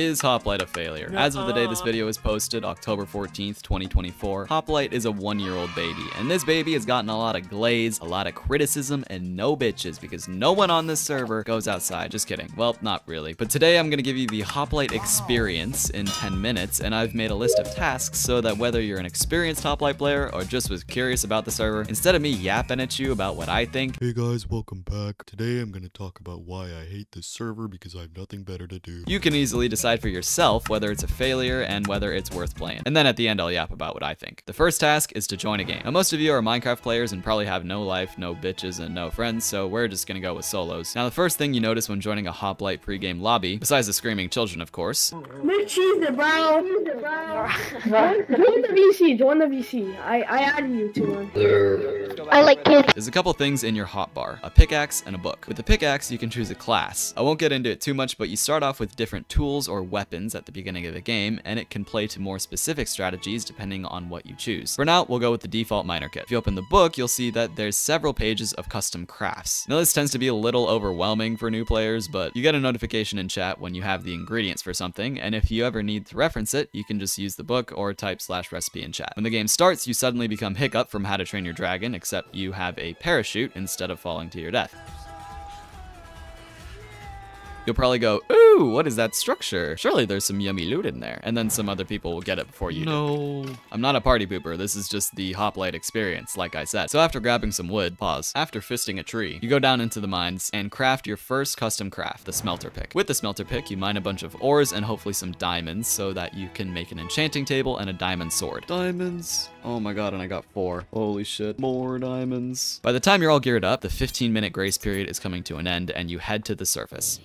Is Hoplite a failure? As of the day this uh. video is posted, October 14th, 2024, Hoplite is a one-year-old baby, and this baby has gotten a lot of glaze, a lot of criticism, and no bitches because no one on this server goes outside. Just kidding. Well, not really. But today I'm gonna give you the Hoplite experience in 10 minutes, and I've made a list of tasks so that whether you're an experienced Hoplite player or just was curious about the server, instead of me yapping at you about what I think, Hey guys, welcome back. Today I'm gonna talk about why I hate this server because I have nothing better to do. you can easily decide for yourself whether it's a failure and whether it's worth playing. And then at the end, I'll yap about what I think. The first task is to join a game. Now, most of you are Minecraft players and probably have no life, no bitches, and no friends, so we're just gonna go with solos. Now, the first thing you notice when joining a Hoplite pregame lobby, besides the screaming children, of course, Let's choose it, bro. Join, join the VC. Join the VC. I I added you to one. I like kids. There's a couple things in your hotbar, a pickaxe and a book. With the pickaxe, you can choose a class. I won't get into it too much, but you start off with different tools or weapons at the beginning of the game, and it can play to more specific strategies depending on what you choose. For now, we'll go with the default miner kit. If you open the book, you'll see that there's several pages of custom crafts. Now this tends to be a little overwhelming for new players, but you get a notification in chat when you have the ingredients for something, and if you ever need to reference it, you can just use the book or type slash recipe in chat. When the game starts, you suddenly become Hiccup from How to Train Your Dragon, except you have a parachute instead of falling to your death. You'll probably go, ooh, what is that structure? Surely there's some yummy loot in there. And then some other people will get it before you do. No. I'm not a party pooper, this is just the hoplite experience, like I said. So after grabbing some wood, pause. After fisting a tree, you go down into the mines and craft your first custom craft, the smelter pick. With the smelter pick, you mine a bunch of ores and hopefully some diamonds so that you can make an enchanting table and a diamond sword. Diamonds. Oh my god, and I got four. Holy shit. More diamonds. By the time you're all geared up, the 15 minute grace period is coming to an end and you head to the surface.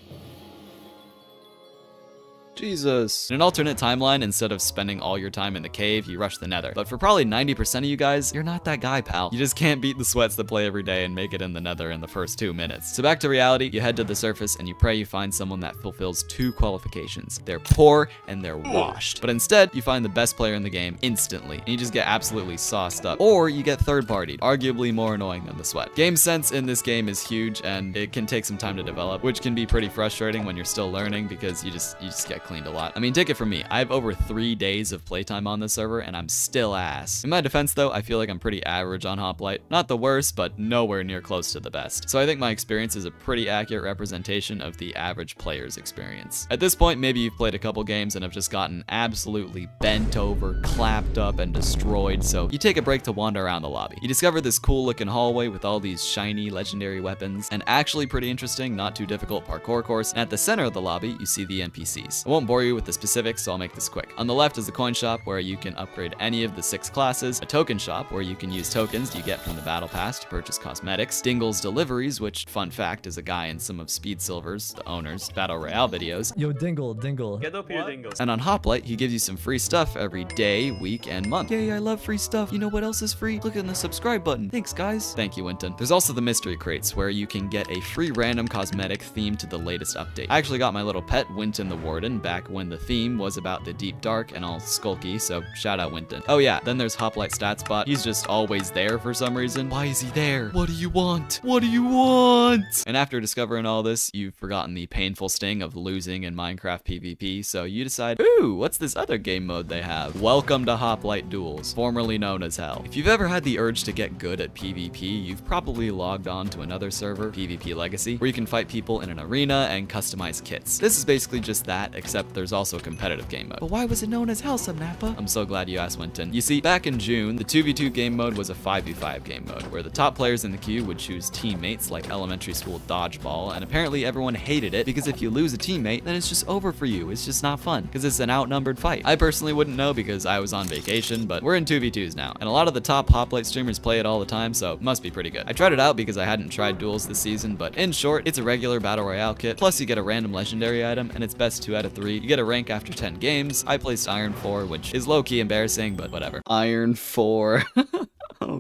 Jesus. In an alternate timeline, instead of spending all your time in the cave, you rush the nether. But for probably 90% of you guys, you're not that guy, pal. You just can't beat the sweats that play every day and make it in the nether in the first two minutes. So back to reality, you head to the surface and you pray you find someone that fulfills two qualifications. They're poor and they're washed. But instead, you find the best player in the game instantly, and you just get absolutely sauced up. Or you get third-partied, arguably more annoying than the sweat. Game sense in this game is huge, and it can take some time to develop, which can be pretty frustrating when you're still learning because you just you just get cleaned a lot. I mean, take it from me. I have over three days of playtime on this server, and I'm still ass. In my defense, though, I feel like I'm pretty average on Hoplite. Not the worst, but nowhere near close to the best. So I think my experience is a pretty accurate representation of the average player's experience. At this point, maybe you've played a couple games and have just gotten absolutely bent over, clapped up, and destroyed, so you take a break to wander around the lobby. You discover this cool looking hallway with all these shiny legendary weapons, and actually pretty interesting, not too difficult parkour course, and at the center of the lobby, you see the NPCs. I won't bore you with the specifics, so I'll make this quick. On the left is the coin shop, where you can upgrade any of the six classes, a token shop, where you can use tokens you get from the battle pass to purchase cosmetics, Dingle's Deliveries, which, fun fact, is a guy in some of SpeedSilver's, the owner's, Battle Royale videos, Yo, Dingle, Dingle. Get up here, Dingo. and on Hoplite, he gives you some free stuff every day, week, and month. Yay, I love free stuff. You know what else is free? Click on the subscribe button. Thanks, guys. Thank you, Winton. There's also the mystery crates, where you can get a free random cosmetic themed to the latest update. I actually got my little pet, Winton the Warden, back when the theme was about the deep dark and all skulky, so shout out Winton. Oh yeah, then there's Hoplite Statspot. He's just always there for some reason. Why is he there? What do you want? What do you want? And after discovering all this, you've forgotten the painful sting of losing in Minecraft PvP, so you decide, ooh, what's this other game mode they have? Welcome to Hoplite Duels, formerly known as Hell. If you've ever had the urge to get good at PvP, you've probably logged on to another server, PvP Legacy, where you can fight people in an arena and customize kits. This is basically just that, except there's also a competitive game mode. But why was it known as Hell, Napa? I'm so glad you asked, Winton. You see, back in June, the 2v2 game mode was a 5v5 game mode, where the top players in the queue would choose teammates like elementary school dodgeball, and apparently everyone hated it because if you lose a teammate, then it's just over for you. It's just not fun, because it's an outnumbered fight. I personally wouldn't know because I was on vacation, but we're in 2v2s now, and a lot of the top Hoplite streamers play it all the time, so it must be pretty good. I tried it out because I hadn't tried duels this season, but in short, it's a regular battle royale kit, plus you get a random legendary item, and it's best 2 out of 3. You get a rank after 10 games. I placed Iron 4, which is low-key embarrassing, but whatever. Iron 4.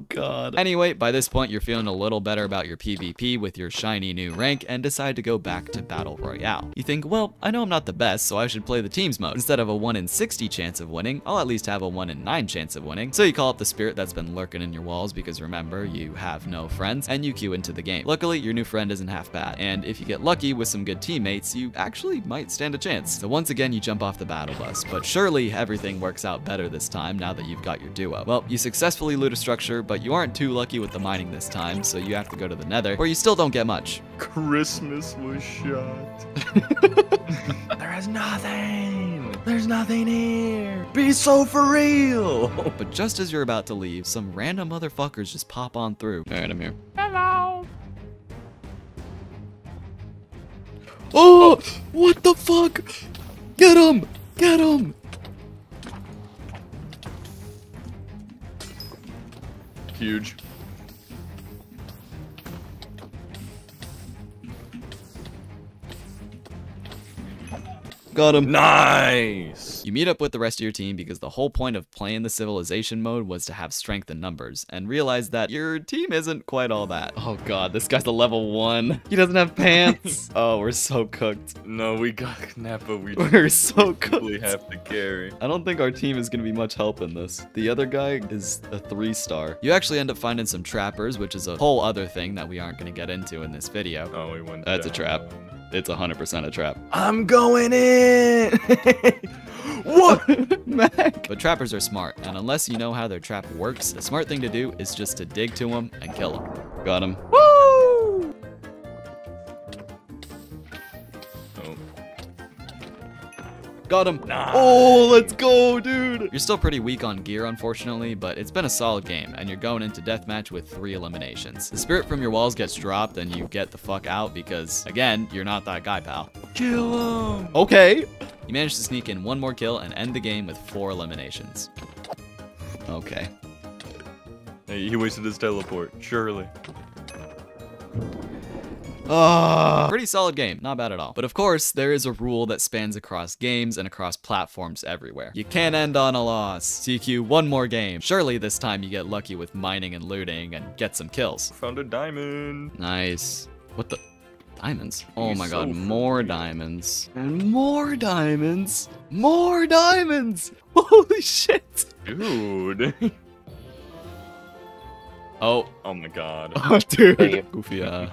God. Anyway, by this point, you're feeling a little better about your PvP with your shiny new rank and decide to go back to Battle Royale. You think, well, I know I'm not the best, so I should play the teams mode. Instead of a 1 in 60 chance of winning, I'll at least have a 1 in 9 chance of winning. So you call up the spirit that's been lurking in your walls because remember, you have no friends, and you queue into the game. Luckily, your new friend isn't half bad, and if you get lucky with some good teammates, you actually might stand a chance. So once again, you jump off the battle bus, but surely everything works out better this time now that you've got your duo. Well, you successfully loot a structure, but you aren't too lucky with the mining this time, so you have to go to the nether, where you still don't get much. Christmas was shot. there is nothing. There's nothing here. Be so for real. But just as you're about to leave, some random motherfuckers just pop on through. Alright, I'm here. Hello. Oh! What the fuck? Get him! Get him! Huge. Got him. Nice. You meet up with the rest of your team because the whole point of playing the civilization mode was to have strength in numbers, and realize that your team isn't quite all that. Oh god, this guy's a level one. He doesn't have pants. oh, we're so cooked. No, we got Napa. We We're so simply cooked. have to carry. I don't think our team is gonna be much help in this. The other guy is a three star. You actually end up finding some trappers, which is a whole other thing that we aren't gonna get into in this video. Oh, we went. That's a trap. Down. It's 100% a trap. I'm going in. what? Mac. But trappers are smart, and unless you know how their trap works, the smart thing to do is just to dig to them and kill them. Got him. Woo! Got him. Nice. Oh, let's go, dude. You're still pretty weak on gear, unfortunately, but it's been a solid game, and you're going into deathmatch with three eliminations. The spirit from your walls gets dropped, and you get the fuck out because, again, you're not that guy, pal. Kill him. Okay. You managed to sneak in one more kill and end the game with four eliminations. Okay. Hey, he wasted his teleport. Surely. Ah, pretty solid game, not bad at all. But of course, there is a rule that spans across games and across platforms everywhere. You can't end on a loss. CQ one more game. Surely this time you get lucky with mining and looting and get some kills. Found a diamond. Nice. What the? Diamonds. Oh He's my god, so more diamonds. And more diamonds. More diamonds. Holy shit. Dude. Oh, oh my god. oh dude. Goofy, uh.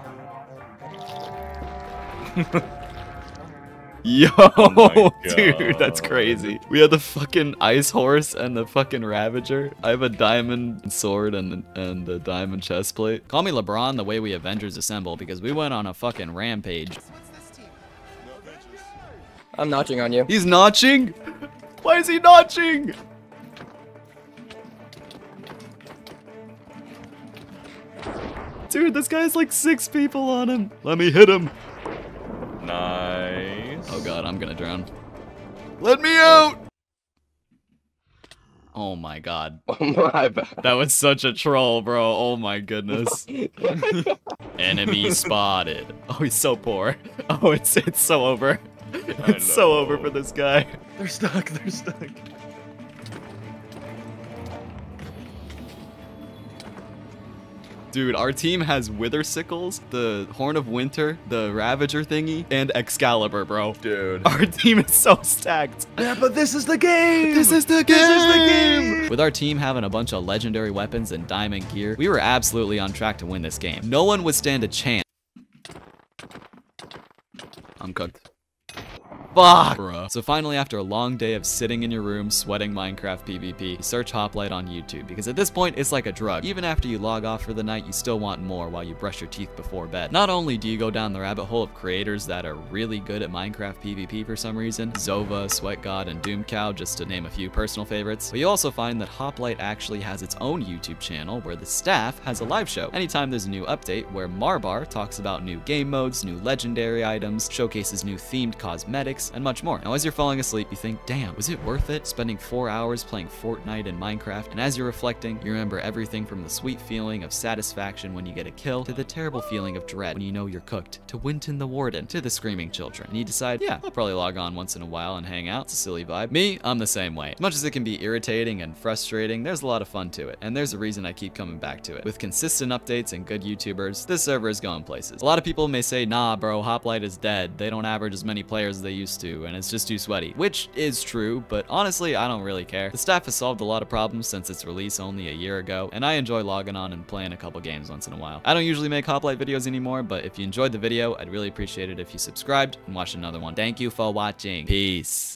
Yo, oh my dude, that's crazy. We had the fucking ice horse and the fucking ravager. I have a diamond sword and and a diamond chest plate. Call me LeBron the way we Avengers assemble because we went on a fucking rampage. I'm notching on you. He's notching? Why is he notching? Dude, this guy's like six people on him. Let me hit him. Nice. Oh god, I'm gonna drown. Let me out! Oh my god. Oh my bad. That was such a troll, bro. Oh my goodness. Oh Enemy spotted. Oh, he's so poor. Oh, it's it's so over. It's so over for this guy. They're stuck. They're stuck. Dude, our team has Wither Sickles, the Horn of Winter, the Ravager thingy, and Excalibur, bro. Dude. Our team is so stacked. Yeah, but this is the game. This is the game! This is the game. With our team having a bunch of legendary weapons and diamond gear, we were absolutely on track to win this game. No one would stand a chance. I'm cooked. Fuck! Bruh. So finally, after a long day of sitting in your room sweating Minecraft PvP, search Hoplite on YouTube, because at this point, it's like a drug. Even after you log off for the night, you still want more while you brush your teeth before bed. Not only do you go down the rabbit hole of creators that are really good at Minecraft PvP for some reason, Zova, Sweat God, and Doomcow, just to name a few personal favorites, but you also find that Hoplite actually has its own YouTube channel where the staff has a live show. Anytime there's a new update where Marbar talks about new game modes, new legendary items, showcases new themed cosmetics, and much more. Now, as you're falling asleep, you think, damn, was it worth it spending four hours playing Fortnite and Minecraft? And as you're reflecting, you remember everything from the sweet feeling of satisfaction when you get a kill, to the terrible feeling of dread when you know you're cooked, to Winton the Warden, to the screaming children. And you decide, yeah, I'll probably log on once in a while and hang out. It's a silly vibe. Me, I'm the same way. As much as it can be irritating and frustrating, there's a lot of fun to it. And there's a reason I keep coming back to it. With consistent updates and good YouTubers, this server is going places. A lot of people may say, nah, bro, Hoplite is dead. They don't average as many players as they used to, and it's just too sweaty. Which is true, but honestly, I don't really care. The staff has solved a lot of problems since its release only a year ago, and I enjoy logging on and playing a couple games once in a while. I don't usually make Hoplite videos anymore, but if you enjoyed the video, I'd really appreciate it if you subscribed and watched another one. Thank you for watching. Peace.